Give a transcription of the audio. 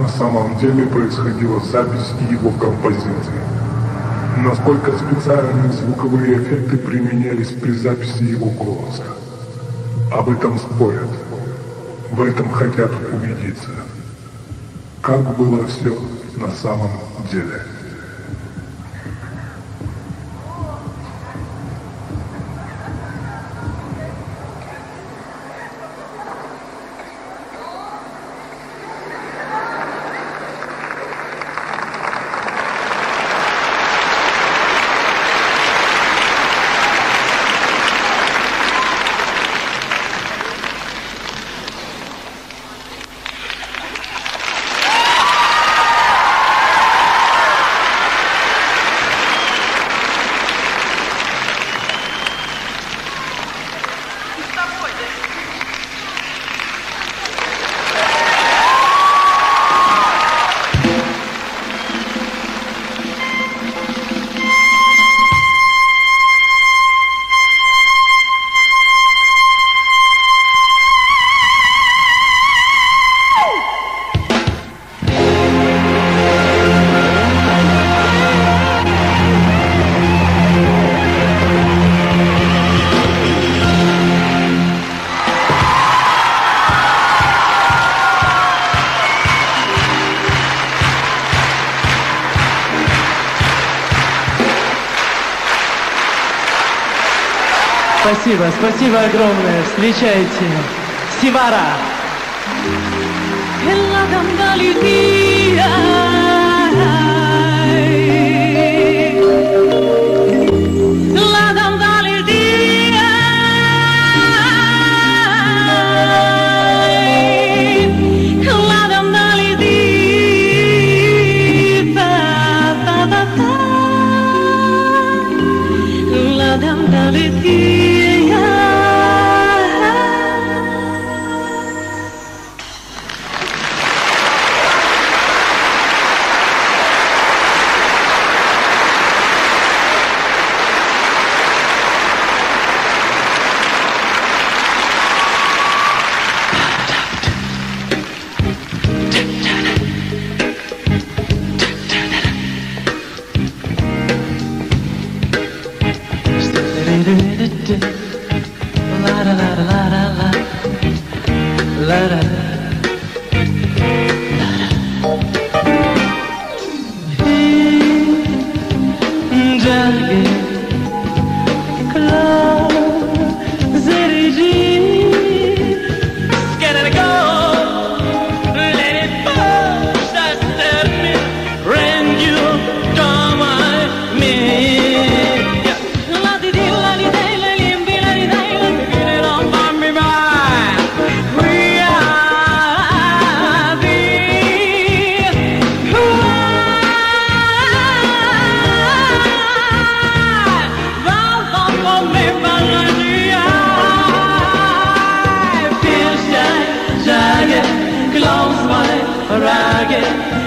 На самом деле происходила запись его композиции. Насколько специальные звуковые эффекты применялись при записи его голоса. Об этом спорят. В этом хотят убедиться. Как было все на самом деле. Спасибо, спасибо огромное. Встречайте. Сивара. Da la Darling again.